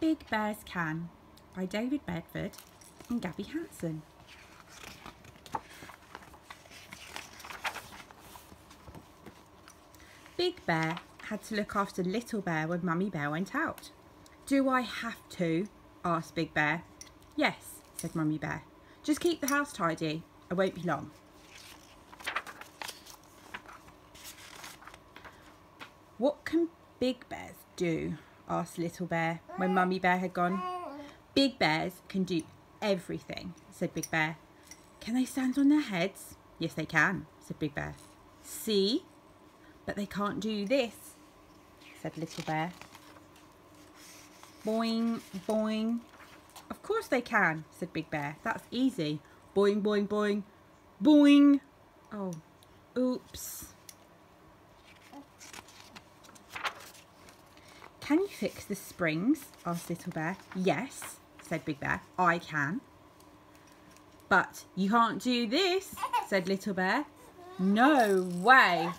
Big Bears Can by David Bedford and Gaby Hansen. Big Bear had to look after Little Bear when Mummy Bear went out. Do I have to? asked Big Bear. Yes, said Mummy Bear. Just keep the house tidy. I won't be long. What can big bears do? Asked Little Bear when Mummy Bear had gone. Big bears can do everything, said Big Bear. Can they stand on their heads? Yes, they can, said Big Bear. See? But they can't do this, said Little Bear. Boing, boing. Of course they can, said Big Bear. That's easy. Boing, boing, boing. Boing. Oh, oops. Can you fix the springs? asked Little Bear. Yes, said Big Bear. I can. But you can't do this, said Little Bear. No way.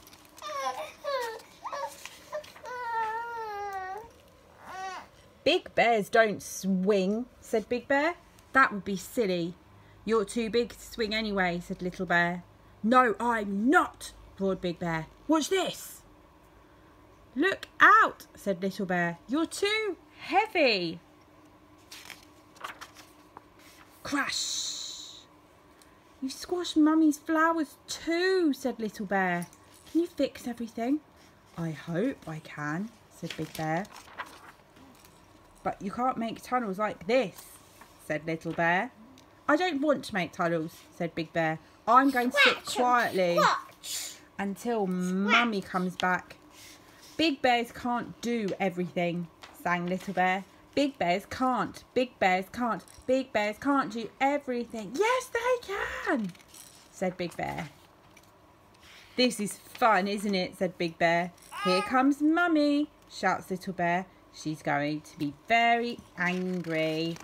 Big bears don't swing, said Big Bear. That would be silly. You're too big to swing anyway, said Little Bear. No, I'm not, roared Big Bear. Watch this. Look out, said Little Bear. You're too heavy. Crash. You squashed Mummy's flowers too, said Little Bear. Can you fix everything? I hope I can, said Big Bear. But you can't make tunnels like this, said Little Bear. I don't want to make tunnels, said Big Bear. I'm going to sit quietly until Mummy comes back. Big bears can't do everything, sang Little Bear. Big bears can't. Big bears can't. Big bears can't do everything. Yes, they can, said Big Bear. This is fun, isn't it, said Big Bear. Here comes Mummy, shouts Little Bear. She's going to be very angry.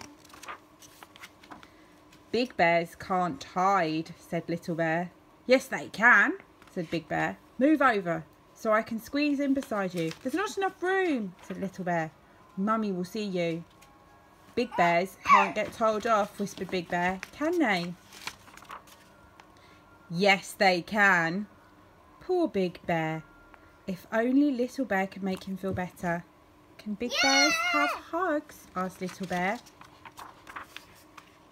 Big bears can't hide, said Little Bear. Yes, they can, said Big Bear. Move over so I can squeeze in beside you. There's not enough room, said Little Bear. Mummy will see you. Big bears can't get told off, whispered Big Bear. Can they? Yes, they can. Poor Big Bear. If only Little Bear could make him feel better. Can big bears have hugs? asked Little Bear.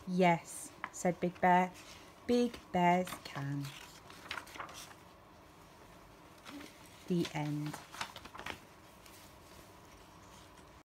Yes, said Big Bear. Big bears can. the end.